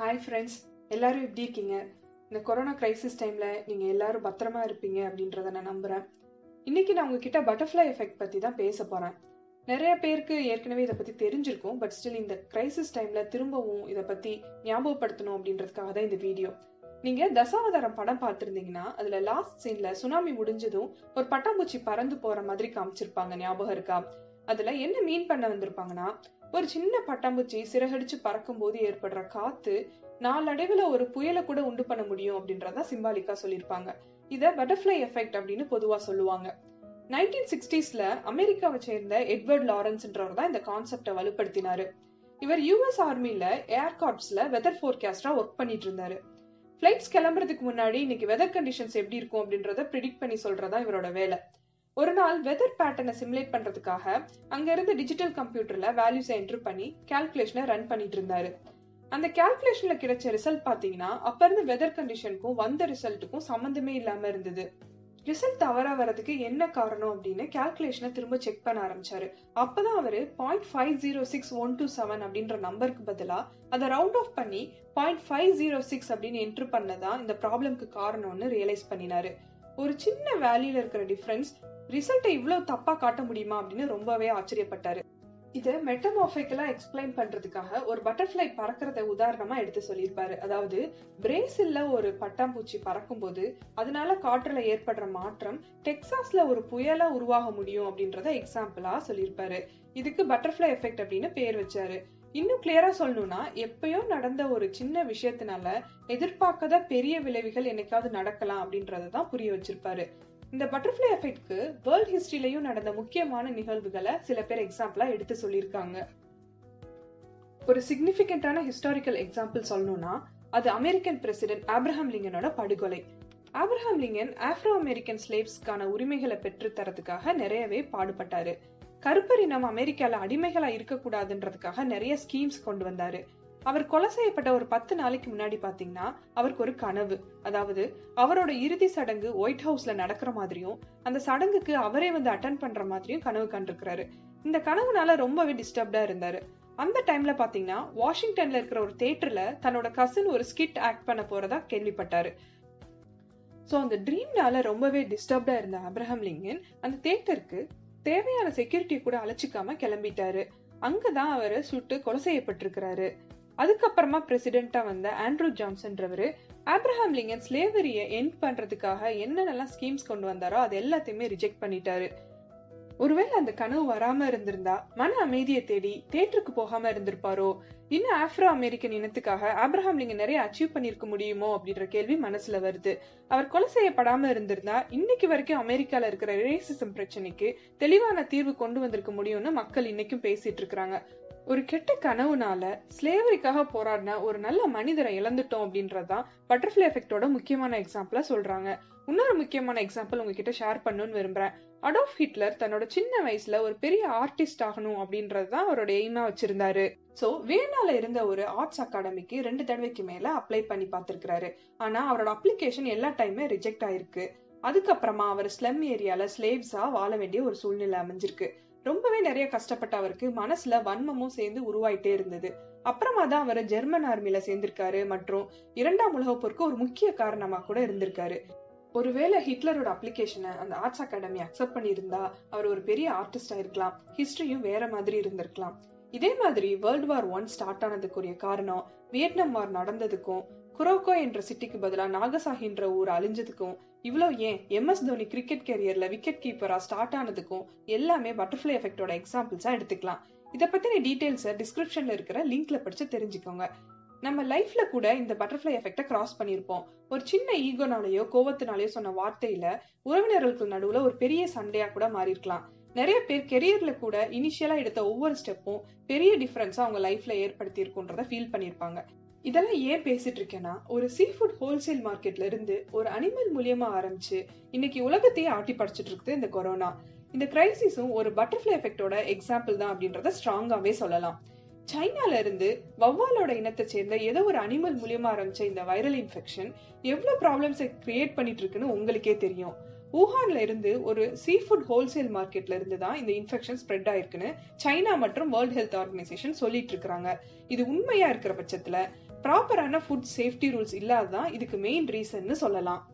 Hi friends எல்லாரும் எப்படி இருக்கீங்க? இந்த கொரோனா கிரைசிஸ் டைம்ல நீங்க எல்லாரும் பத்திரமா இருப்பீங்க அப்படின்றத நான் நம்புறேன். இன்னைக்கு நான் உங்ககிட்ட பட்டர்ஃப்ளை எஃபெக்ட் பத்தி தான் பேச போறேன். நிறைய பேருக்கு ஏற்கனவே இதை பத்தி தெரிஞ்சிருக்கும் பட் ஸ்டில் இந்த கிரைசிஸ் டைம்ல திரும்பவும் இதை பத்தி ஞாபகப்படுத்தணும் அப்படின்றதுக்காக தான் இந்த வீடியோ நீங்க தசாவதாரம் படம் பார்த்திருந்தீங்கன்னா அதுல லாஸ்ட் சீன்ல சுனாமி முடிஞ்சதும் ஒரு பட்டாம்பூச்சி பறந்து போற மாதிரி காமிச்சிருப்பாங்க ஞாபகம் இருக்கா? அதுல என்ன மீன் பண்ண வந்திருப்பாங்கன்னா ஒரு சின்ன பட்டாம்பூச்சி சிறகடிச்சு பறக்கும் போது ஏற்படுற காத்து நாளடைவுல ஒரு புயலை கூட உண்டு பண்ண முடியும் அப்படின்றத சிம்பாலிக்கா சொல்லியிருப்பாங்க. இத பட்டர்ஃப்ளை எஃபெக்ட் அப்படின்னு பொதுவா சொல்லுவாங்க. நைன்டீன் சிக்ஸ்டீஸ்ல அமெரிக்காவை சேர்ந்த எட்வர்ட் லாரன்ஸ்ன்றவர் தான் இந்த கான்செப்டை வலுப்படுத்தினாரு. இவர் யூஎஸ் ஆர்மில ஏர்கார்ப்ஸ்ல வெதர் ஃபோர்காஸ்டா ஒர்க் பண்ணிட்டு இருந்தாரு. ஃபிளைட்ஸ் கிளம்புறதுக்கு முன்னாடி இன்னைக்கு வெதர் கண்டிஷன்ஸ் எப்படி இருக்கும் அப்படின்றத ப்ரிடிக்ட் பண்ணி சொல்றதா இவரோட வேலை. ஒரு நாள் வெதர் பேட்டர்னை சிமுலேட் பண்றதுக்காக அங்க இருந்து டிஜிட்டல் கம்ப்யூட்டர்ல வேல்யூஸ் என்ட்ரு பண்ணி கால்குலேஷனை ரன் பண்ணிட்டு இருந்தாரு. அந்த கால்குலேஷன்ல கிடைச்ச ரிசல்ட் பாத்தீங்கன்னா அப்ப இருந்து வெதர் கண்டிஷனுக்கும் வந்த ரிசல்ட்டுக்கும் சம்மந்தமே இல்லாம இருந்தது. ரிசல்ட் தவறா வரதுக்கு என்ன காரணம் அப்படின்னு கால்குலேஷனை திரும்ப செக் பண்ண ஆரம்பிச்சாரு. அப்பதான் அவரு point five zero six one two seven அப்படின்ற நம்பருக்கு பதிலா அதை ரவுண்ட் ஆஃப் பண்ணி பாயிண்ட் ஃபைவ் ஜீரோ சிக்ஸ் அப்படின்னு என்ட்ரு பண்ணதான் இந்த ப்ராப்ளம்க்கு காரணம்னு ரியலைஸ் பண்ணினாரு. ஒரு சின்ன வேல்யூல இருக்கிற டிஃபரன்ஸ் ரிசல்ட்டை இவ்வளவு தப்பா காட்ட முடியுமா அப்படின்னு ரொம்பவே ஆச்சரியப்பட்டாரு. இதை மெட்டமாஃபிக்கலா எக்ஸ்பிளைன் பண்றதுக்காக ஒரு பட்டர்ஃப்ளை பறக்கிறத உதாரணமா எடுத்து சொல்லியிருப்பாரு. அதாவது பிரேசில்ல ஒரு பட்டாம்பூச்சி பறக்கும் போது அதனால காற்றுல ஏற்படுற மாற்றம் டெக்சாஸ்ல ஒரு புயலா உருவாக முடியும் அப்படின்றத எக்ஸாம்பிளா சொல்லியிருப்பாரு. இதுக்கு பட்டர்ஃப்ளை எஃபெக்ட் அப்படின்னு பேர் வச்சாரு. இன்னும் கிளியரா சொல்லணும்னா எப்பயோ நடந்த ஒரு சின்ன விஷயத்தினால எதிர்பார்க்காத பெரிய விளைவுகள் என்னைக்காவது நடக்கலாம் அப்படின்றத தான் புரிய வச்சிருப்பாரு. இந்த பட்டர்ஃப்ளை எஃபெக்ட்க்கு வேர்ல்ட் ஹிஸ்டரியிலையும் நடந்த முக்கியமான நிகழ்வுகளை சில பேர் எக்ஸாம்பிளாக எடுத்து சொல்லியிருக்காங்க. ஒரு சிக்னிஃபிகண்டான ஹிஸ்டாரிக்கல் எக்ஸாம்பிள் சொல்லணும்னா அது அமெரிக்கன் பிரசிடென்ட் ஆப்ரஹாம் லிங்கனோட படுகொலை. ஆப்ரஹாம் லிங்கன் ஆப்ரோ அமெரிக்கன் ஸ்லேவ்ஸ்க்கான உரிமைகளை பெற்று தரதுக்காக நிறையவே பாடுபட்டாரு. கருப்பர் இனம் அமெரிக்கால அடிமைகளா இருக்கக்கூடாதுன்றதுக்காக நிறைய ஸ்கீம்ஸ் கொண்டு வந்தாரு. அவர் கொலை செய்யப்பட்ட ஒரு பத்து நாளைக்கு முன்னாடி பாத்தீங்கன்னா அவருக்கு ஒரு கனவு. அதாவது அவரோட இறுதி சடங்கு ஒயிட் ஹவுஸ்ல நடக்கிற மாதிரியும் அந்த சடங்குக்கு அவரே வந்து அட்டன் பண்ற மாதிரியும் கனவு கண்டிருக்கிறாரு. இந்த கனவுனால ரொம்பவே டிஸ்டர்ப்டா இருந்தாரு. அந்த டைம்ல பாத்தீங்கன்னா வாஷிங்டன்ல இருக்கிற ஒரு தேட்டர்ல தன்னோட கசின் ஒரு ஸ்கிட் ஆக்ட் பண்ண போறதா கேள்விப்பட்டாரு. ஸோ அந்த ட்ரீம்னால ரொம்பவே டிஸ்டர்ப்டா இருந்த அப்ரஹாம் லிங்கன் அந்த தேட்டருக்கு தேவையான செக்யூரிட்டியை கூட அழைச்சிக்காம கிளம்பிட்டாரு. அங்கதான் அவரை சுட்டு கொலை செய்யப்பட்டிருக்கிறாரு. அதுக்கப்புறமா பிரசிடென்டா வந்த ஆண்ட்ரூ ஜான்சன்றவரு ஆப்ரஹாம் லிங்கன் ஸ்லேவரிய என் பண்றதுக்காக என்னென்னலாம் ஸ்கீம்ஸ் கொண்டு வந்தாரோ அது எல்லாத்தையுமே ரிஜெக்ட் பண்ணிட்டாரு. ஒருவேளை அந்த கனவு வராம இருந்திருந்தா மன அமைதியை தேடி தேட்டருக்கு போகாம இருந்திருப்பாரோ? இன்னும் ஆப்ரோ அமெரிக்கன் இனத்துக்காக ஆப்ரஹாம் லிங்கன் நிறைய அச்சீவ் பண்ணிருக்க முடியுமோ அப்படின்ற கேள்வி மனசுல வருது. அவர் கொலை செய்யப்படாம இருந்திருந்தா இன்னைக்கு வரைக்கும் அமெரிக்கால இருக்கிற ரேசிசம் பிரச்சனைக்கு தெளிவான தீர்வு கொண்டு வந்திருக்க முடியும்னு மக்கள் இன்னைக்கும் பேசிட்டு இருக்கிறாங்க. ஒரு கெட்ட கனவுனால ஸ்லேவரிக்காக போராடின ஒரு நல்ல மனிதரை இழந்துட்டோம் அப்படின்றதான் பட்டர்ஃப்ளை எஃபெக்டோட முக்கியமான எக்ஸாம்பிளா சொல்றாங்க. இன்னொரு முக்கியமான எக்ஸாம்பிள் உங்ககிட்ட ஷேர் பண்ணணும்னு விரும்புறேன். அடால்ஃப் ஹிட்லர் தன்னோட சின்ன வயசுல ஒரு பெரிய ஆர்டிஸ்ட் ஆகணும் அப்படின்றதுதான் அவரோட எய்மா வச்சிருந்தாரு. சோ வேணால இருந்த ஒரு ஆர்ட்ஸ் அகாடமிக்கு ரெண்டு தடவைக்கு மேல அப்ளை பண்ணி பார்த்திருக்கிறாரு. ஆனா அவரோட அப்ளிகேஷன் எல்லா டைமே ரிஜெக்ட் ஆயிருக்கு. அதுக்கப்புறமா அவர் ஸ்லம் ஏரியால ஸ்லேவ்ஸா வாழ வேண்டிய ஒரு சூழ்நிலை அமைஞ்சிருக்கு. ரொம்பவே நிறைய கஷ்டப்பட்ட அவருக்கு மனசுல வன்மமும் சேர்ந்து உருவாயிட்டே இருந்தது. அப்புறமா தான் அவர் ஜெர்மன் ஆர்மியில சேர்ந்திருக்காரு மற்றும் இரண்டாம் உலக போருக்கு ஒரு முக்கிய காரணமா கூட இருந்திருக்காரு. ஒருவேளை ஹிட்லரோட அப்ளிகேஷனை அந்த ஆர்ட்ஸ் அகாடமி அக்செப்ட் பண்ணியிருந்தா அவர் ஒரு பெரிய ஆர்டிஸ்டா இருக்கலாம். ஹிஸ்டரியும் வேற மாதிரி இருந்திருக்கலாம். இதே மாதிரி வேர்ல்டு வார் ஒன் ஸ்டார்ட் ஆனதுக்குரிய காரணம் வியட்நாம் வார் நடந்ததுக்கும் குரோகோ என்ற சிட்டிக்கு பதிலா நாகசாகின்ற ஊர் அழிஞ்சதுக்கும் இவ்வளோ ஏன்? எம்எஸ் தோனி கிரிக்கெட் கெரியர்ல விக்கெட் கீப்பரா ஸ்டார்ட் ஆனதுக்கும் எல்லாமே பட்டர்ஃப்ளை எஃபெக்டோட எக்ஸாம்பிள்ஸா எடுத்துக்கலாம். இத பத்தின டீடைல்ஸை டிஸ்கிரிப்ஷன்ல இருக்கிற லிங்க்ல படிச்சு தெரிஞ்சுக்கோங்க. நம்ம லைஃப்ல கூட இந்த பட்டர்ஃப்ளை எஃபெக்டை கிராஸ் பண்ணிருப்போம் ஒரு சின்ன ஈகோனாலேயோ கோவத்தினாலேயோ சொன்ன வார்த்தையில உறவினர்களுக்கு நடுவுல ஒரு பெரிய சண்டையா கூட மாறி இருக்கலாம் நிறைய பேர் கெரியர்ல கூட இனிஷியலா எடுத்த ஒவ்வொரு ஸ்டெப்பும் பெரிய டிஃபரன்ஸா அவங்க லைஃப்ல ஏற்படுத்தி இருக்குன்றத ஃபீல் பண்ணிருப்பாங்க இதெல்லாம் ஏன் பேசிட்டு இருக்கேன்னா ஒரு சீ ஃபுட் ஹோல்சேல் மார்க்கெட்ல இருந்து ஒரு அனிமல் மூலியமா ஆரம்பிச்சு இன்னைக்கு உலகத்தையே ஆட்டி படைச்சிட்டு இருக்குது இந்த கொரோனா இந்த கிரைசிஸும் ஒரு பட்டர்ஃப்ளை எஃபெக்டோட எக்ஸாம்பிள் தான் அப்படின்றத ஸ்ட்ராங்காவே சொல்லலாம். சைனால இருந்து வவ்வாலோட இனத்தை சேர்ந்த ஏதோ ஒரு அனிமல் மூலியமா ஆரம்பிச்ச இந்த வைரல் இன்ஃபெக்ஷன் எவ்வளவு ப்ராப்ளம்ஸை கிரியேட் பண்ணிட்டு இருக்குன்னு உங்களுக்கே தெரியும். ஊஹான்ல இருந்து ஒரு சீ ஃபுட் ஹோல்சேல் மார்க்கெட்ல இருந்து தான் இந்த இன்ஃபெக்ஷன் ஸ்ப்ரெட் ஆயிருக்குன்னு சைனா மற்றும் வேர்ல்ட் ஹெல்த் ஆர்கனைசேஷன் சொல்லிட்டு இருக்காங்க. இது உண்மையா இருக்கிற பட்சத்துல ப்ராப்பரான ஃபுட் சேஃப்டி ரூல்ஸ் இல்லாததான் இதுக்கு மெயின் ரீசன்னு சொல்லலாம்.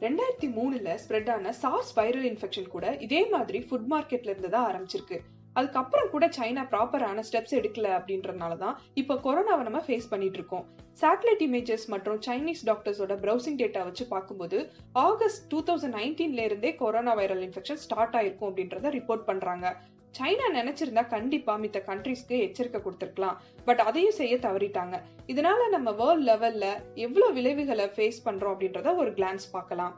ரெண்டாயிரத்தி மூணுல ஸ்ப்ரெட் ஆன சார்ஸ் வைரல் இன்ஃபெக்ஷன் கூட இதே மாதிரி ஃபுட் மார்க்கெட்ல இருந்து தான் ஆரம்பிச்சிருக்கு. அதுக்கப்புறம் கூட சைனா ப்ராப்பரான ஸ்டெப்ஸ் எடுக்கல அப்படின்றனால தான் இப்போ கொரோனாவை நம்ம ஃபேஸ் பண்ணிட்டு இருக்கோம். சேட்டலைட் இமேஜஸ் மற்றும் சைனீஸ் டாக்டர்ஸோட ப்ரௌசிங் டேட்டா வச்சு பார்க்கும்போது ஆகஸ்ட் டூ தௌசண்ட் நைன்டீன்ல இருந்தே கொரோனா வைரல் இன்ஃபெக்ஷன் ஸ்டார்ட் ஆயிருக்கும் அப்படின்றத ரிப்போர்ட் பண்றாங்க. சைனா நினைச்சிருந்தா கண்டிப்பா மித்த கண்ட்ரிஸ்க்கு எச்சரிக்கை கொடுத்துருக்கலாம். பட் அதையும் செய்ய தவறிட்டாங்க. இதனால நம்ம வேர்ல்ட் லெவல்ல எவ்வளவு விளைவுகளை ஃபேஸ் பண்றோம் அப்படின்றத ஒரு கிளான்ஸ் பார்க்கலாம்.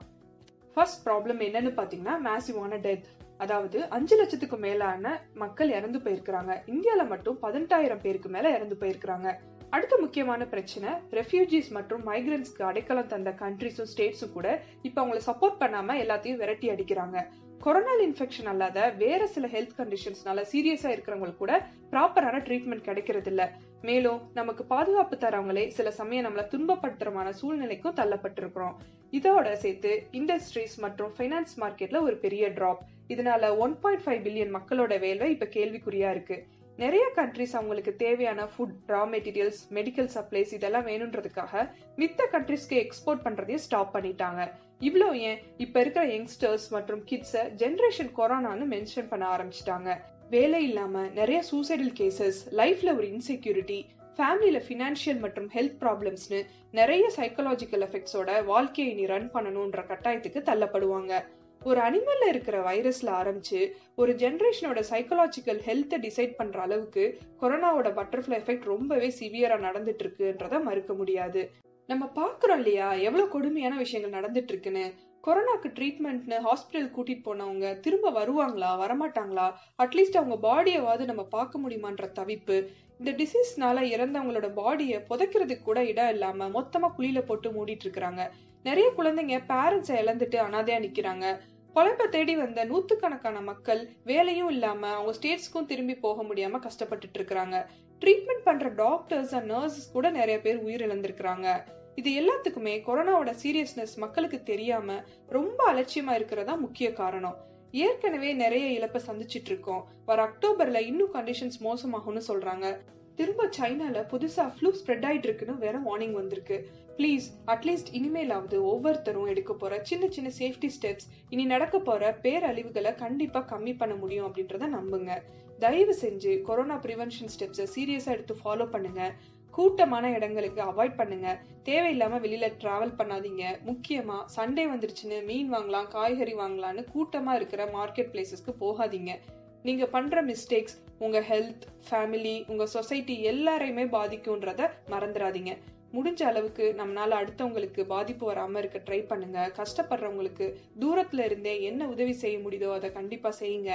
ஃபர்ஸ்ட் ப்ராப்ளம் என்னன்னு பாத்தீங்கன்னா மேசிவான டெத் அதாவது அஞ்சு லட்சத்துக்கு மேலான மக்கள் இறந்து போயிருக்கிறாங்க. இந்தியால மட்டும் பதினெட்டாயிரம் பேருக்கு மேல இறந்து போயிருக்கிறாங்க. அடுத்த முக்கியமான பிரச்சனை ரெஃப்யூஜிஸ் மற்றும் மைக்ரன்ஸ்க்கு அடைக்கலம் தந்த கண்ட்ரிஸும் ஸ்டேட்ஸும் கூட இப்ப அவங்களை சப்போர்ட் பண்ணாம எல்லாத்தையும் விரட்டி அடிக்கிறாங்க. கொரோனால் இன்ஃபெக்ஷன் அல்லாத வேற சில ஹெல்த் கண்டிஷன்ஸ்னால சீரியஸா இருக்கிறவங்களுக்கு கூட ப்ராப்பரான ட்ரீட்மெண்ட் கிடைக்கிறது இல்ல மேலும் நமக்கு பாதுகாப்பு தரவங்களே சில சமயம் நம்மள துன்பப்படுத்துறமான சூழ்நிலைக்கும் தள்ளப்பட்டிருக்கிறோம். இதோட சேர்த்து இண்டஸ்ட்ரீஸ் மற்றும் ஃபைனான்ஸ் மார்க்கெட்ல ஒரு பெரிய டிராப் இதனால ஒன் பாயிண்ட் ஃபைவ் பில்லியன் மக்களோட வேலை இப்ப கேள்விக்குறியா இருக்கு. நிறைய கண்ட்ரிஸ் அவங்களுக்கு தேவையான food raw materials medical supplies இதெல்லாம் வேணுன்றதுக்காக மித்த கண்ட்ரிஸ்க்கு எக்ஸ்போர்ட் பண்றதையும் ஸ்டாப் பண்ணிட்டாங்க. இவ்வளோ ஏன்? இப்ப இருக்கிற யங்ஸ்டர்ஸ் மற்றும் கிட்ஸ ஜென்ரேஷன் கொரோனான்னு மென்ஷன் பண்ண ஆரம்பிச்சிட்டாங்க. வேலை இல்லாம நிறைய சூசைடல் கேசஸ் லைஃப்ல ஒரு இன்செக்யூரிட்டி ஃபேமிலியில ஃபினான்ஷியல் மற்றும் ஹெல்த் ப்ராப்ளம்ஸ்னு நிறைய சைக்கலாஜிக்கல் எஃபெக்ட்ஸோட வாழ்க்கையை நீ ரன் பண்ணணும்ன்ற கட்டாயத்துக்கு தள்ளப்படுவாங்க. ஒரு அனிமல்ல இருக்கிற வைரஸ்ல ஆரம்பிச்சு ஒரு ஜென்ரேஷனோட சைக்கலாஜிக்கல் ஹெல்த்தை டிசைட் பண்ற அளவுக்கு கொரோனாவோட பட்டர்ஃபிளை எஃபெக்ட் ரொம்பவே சிவியரா நடந்துட்டு இருக்குன்றத மறுக்க முடியாது. நம்ம பாக்குறோம் இல்லையா? எவ்வளவு கொடுமையான விஷயங்கள் நடந்துட்டு இருக்குன்னு கொரோனாக்கு ட்ரீட்மெண்ட்னு ஹாஸ்பிட்டல் கூட்டிட்டு போனவங்க திரும்ப வருவாங்களா? வரமாட்டாங்களா? அட்லீஸ்ட் அவங்க பாடியவாது நம்ம பார்க்க முடியுமான்ற தவிப்பு. இந்த டிசீஸ்னால இறந்தவங்களோட பாடியை புதைக்கிறதுக்கு கூட இடம் இல்லாம மொத்தமா குழியில போட்டு மூடிட்டு இருக்கிறாங்க நிறைய குழந்தைங்க பேரண்ட்ஸை இழந்துட்டு அனாதையா நிக்கிறாங்க. பொழைப்ப தேடி வந்த நூத்துக்கணக்கான மக்கள் வேலையும் இல்லாம அவங்க ஸ்டேட்ஸ்க்கும் திரும்பி போக முடியாம கஷ்டப்பட்டுட்டு இருக்கிறாங்க. ட்ரீட்மெண்ட் பண்ற டாக்டர்ஸ் அண்ட் நர்சஸ் கூட நிறைய பேர் உயிரிழந்திருக்கிறாங்க. இது எல்லாத்துக்குமே கொரோனாவோட சீரியஸ்னஸ் மக்களுக்கு தெரியாம ரொம்ப அலட்சியமா இருக்கிறதா முக்கிய காரணம். ஏற்கனவே நிறைய இழப்பை சந்திச்சிட்டு இருக்கோம். வர அக்டோபர்ல இன்னும் கண்டிஷன்ஸ் மோசமாகும்னு சொல்றாங்க. திரும்ப சைனால புதுசா ஃப்ளூ ஸ்ப்ரெட் ஆயிட்டு இருக்குன்னு வேற வார்னிங் வந்திருக்கு. ப்ளீஸ் அட்லீஸ்ட் இனிமேலாவது ஒவ்வொருத்தரும் எடுக்க போற சின்ன சின்ன சேஃப்டி ஸ்டெப்ஸ் இனி நடக்க போற பேரழிவுகளை கண்டிப்பா கம்மி பண்ண முடியும் அப்படின்றத நம்புங்க. தயவு செஞ்சு கொரோனா ப்ரிவென்ஷன் ஸ்டெப்ஸை சீரியஸா எடுத்து ஃபாலோ பண்ணுங்க. கூட்டமான இடங்களுக்கு அவாய்ட் பண்ணுங்க. தேவையில்லாம வெளியில டிராவல் பண்ணாதீங்க. முக்கியமா சண்டே வந்துருச்சுன்னு மீன் வாங்கலாம் காய்கறி வாங்கலாம்னு கூட்டமா இருக்கிற மார்க்கெட் பிளேசஸ்க்கு போகாதீங்க. நீங்க பண்ற மிஸ்டேக்ஸ் உங்க ஹெல்த் ஃபேமிலி உங்க சொசைட்டி எல்லாரையுமே பாதிக்கும்ன்றத மறந்துடாதீங்க. முடிஞ்ச அளவுக்கு நம்மளால அடுத்தவங்களுக்கு பாதிப்பு வராம இருக்க ட்ரை பண்ணுங்க. கஷ்டப்படுறவங்களுக்கு தூரத்துல இருந்தே என்ன உதவி செய்ய முடியுதோ அதை கண்டிப்பா செய்யுங்க.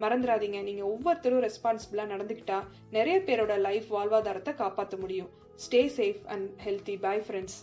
மறந்துடாதீங்க நீங்க ஒவ்வொருத்தரும் ரெஸ்பான்சிபிளா நடந்துக்கிட்டா நிறைய பேரோட லைஃப் வாழ்வாதாரத்தை காப்பாற்ற முடியும். Stay safe and healthy bye friends